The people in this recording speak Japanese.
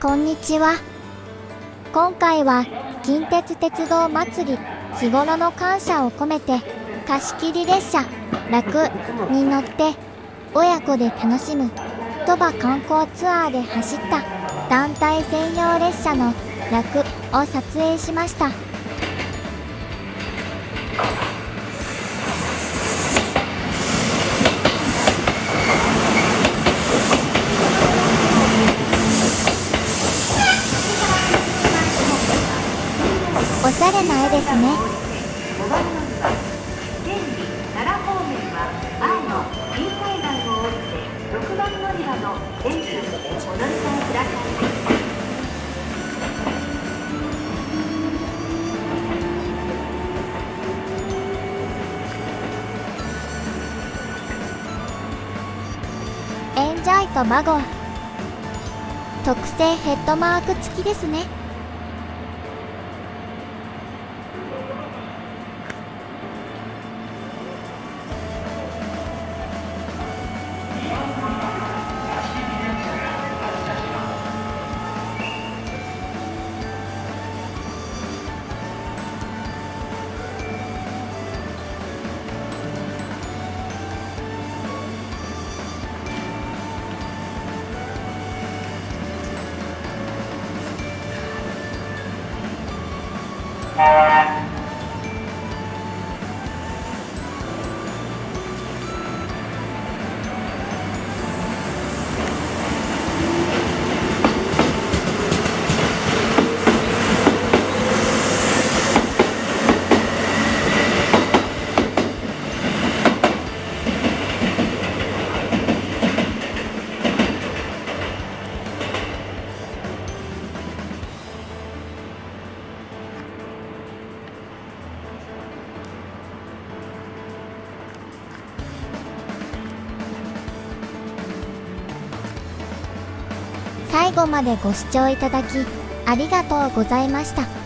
こんにちは。今回は近鉄鉄道祭り日頃の感謝を込めて貸し切り列車楽に乗って親子で楽しむ鳥羽観光ツアーで走った団体専用列車の楽を撮影しました。ゃれな絵ですね。5番乗りは県理奈良方面は前の新海岸を折って6番乗り場の電車でお乗り換えください。エンジョイとバゴー特製ヘッドマーク付きですね 最後までご視聴いただきありがとうございました。